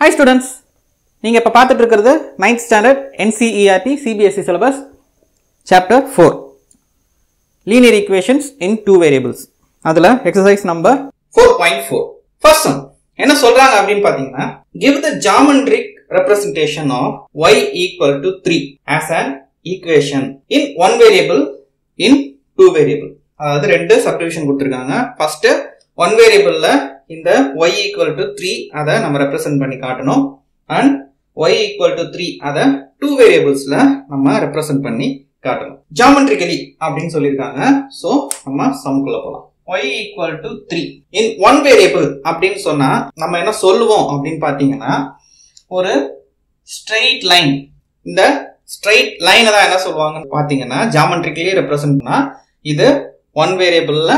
Hi students நீங்கள் இப்போ பார்த்துட்டு இருக்கிறது ninth standard NCERT CBSE syllabus chapter four linear equations in two variables அதில் exercise number four point four first என்ன சொல்கிறாங்க அப்படின்னு பார்த்தீங்கன்னா give the geometric representation of y equal to three as an equation in one variable in two variable அதாவது ரெண்டு subdivision கொடுத்துருக்காங்க. First one வேரியபிளில் இந்த Y equal to three அதை நம்ம ரெப்ரசென்ட் பண்ணி காட்டணும். And y equal to three அதை two வேரியபிள்ஸில் நம்ம ரெப்ரசென்ட் பண்ணி காட்டணும். ஜாமெட்ரிக்கலி அப்படின்னு சொல்லியிருக்காங்க. ஸோ நம்ம சம்குள்ள போகலாம் y equal to three in one variable அப்படின்னு சொன்னா நம்ம என்ன சொல்லுவோம் அப்படின்னு பார்த்தீங்கன்னா ஒரு ஸ்ட்ரெயிட் லைன் இந்த ஸ்ட்ரெயிட் லைனை தான் என்ன சொல்லுவாங்கன்னு பார்த்தீங்கன்னா ஜாமெட்ரிக்கலி ரெப்ரசென்ட் பண்ணா இது ஒன் வேரியபிளில்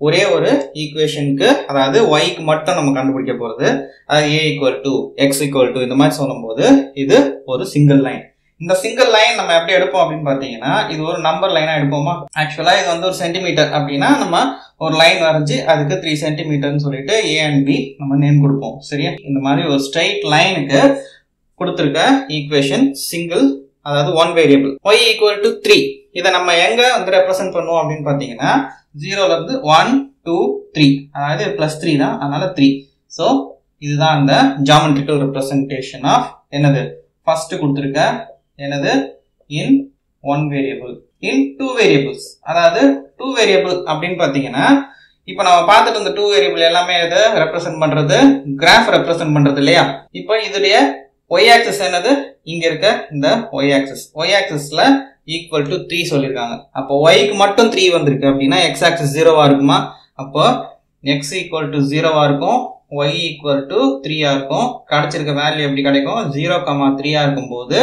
ஒரே ஒரு ஈக்குவேஷனுக்கு அதாவது ஒய்க்கு மட்டும் நம்ம கண்டுபிடிக்க போகிறது அதாவது a equal to x equal to இந்த மாதிரி சொல்லும்போது இது ஒரு சிங்கிள் லைன் இந்த சிங்கிள் லைன் நம்ம எப்படி எடுப்போம் அப்படின்னு பார்த்தீங்கன்னா இது ஒரு நம்பர் லைனாக எடுப்போமா? ஆக்சுவலாக இது வந்து ஒரு சென்டிமீட்டர் அப்படின்னா நம்ம ஒரு லைன் வரைஞ்சி அதுக்கு த்ரீ சென்டிமீட்டர்னு சொல்லிட்டு ஏ அண்ட் பி நம்ம நேம் கொடுப்போம். சரியா? இந்த மாதிரி ஒரு ஸ்ட்ரைட் லைனுக்கு கொடுத்துருக்க ஈக்குவேஷன் சிங்கிள் அதாவது one variable y equal to three இதை நம்ம எங்க வந்து ரெப்ரசென்ட் பண்ணுவோம் அப்படின்னு பார்த்தீங்கன்னா ஜீரோல இருந்து ஒன் டூ த்ரீ அதாவது பிளஸ் த்ரீ தான். அதனால த்ரீ ஸோ இதுதான் அந்த ஜாமெட்ரிக்கல் ரெப்ரசன்டேஷன் ஆஃப் என்னது? ஃபர்ஸ்ட் கொடுத்துருக்க என்னது? In one variable in two variables அதாவது டூ வேரியபிள் அப்படின்னு பார்த்தீங்கன்னா இப்போ நம்ம பார்த்துட்டு இந்த டூ வேரியபிள் எல்லாமே எதை? ரெப்ரசென்ட் பண்றது? கிராஃப் ரெப்ரசென்ட் பண்றது இல்லையா? இப்போ இதுடைய ஒய் ஆக்சஸ் என்னது? இங்க இருக்க இந்த ஒய் ஆக்சஸ் ஒய் ஆக்சஸ்ல ஈக்குவல் டு த்ரீ சொல்லியிருக்காங்க அப்போ ஒய்க்கு மட்டும் த்ரீ வந்திருக்கு அப்படின்னா எக்ஸ் ஆக்சஸ் ஜீரோவா இருக்குமா? அப்போ எக்ஸ் ஈக்குவல் டு ஜீரோவா இருக்கும். ஒய் ஈக்குவல் டு த்ரீயா இருக்கும். கிடைச்சிருக்க வேல்யூ எப்படி கிடைக்கும்? ஜீரோ கமா த்ரீயா இருக்கும்போது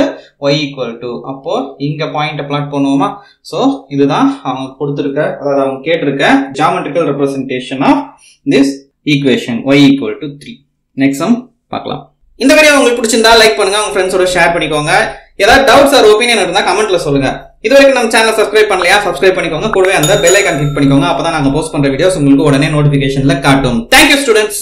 ஒய் ஈக்குவல் டு அப்போ இங்க பாயிண்ட் பிளாட் பண்ணுவோமா? ஸோ இதுதான் அவங்க கொடுத்துருக்க அதாவது அவங்க கேட்டிருக்க geometrical representation of this equation y equal to three next sum பார்க்கலாம். இந்த வீடியோ உங்களுக்கு பிடிச்சிருந்தா லைக் பண்ணுங்க உங்க ஃப்ரெண்ட்ஸோட ஷேர் பண்ணிக்கோங்க. ஏதாவது டவுட்ஸ் ஆர் ஒப்பீனியன் இருந்தா கமெண்ட்ல சொல்லுங்க. இது வரைக்கும் நம்ம சேனல் சப்ஸ்கிரைப் பண்ணலையா சப்ஸ்கிரைப் பண்ணிக்கோங்க. கூடவே அந்த பெல் ஐக்கான் கிளிக் பண்ணிக்கோங்க. அப்பதான் நாங்க போஸ்ட் பண்ற வீடியோஸ் உங்களுக்கு உடனே நோட்டிபிகேஷன்ல காட்டும். Thank you students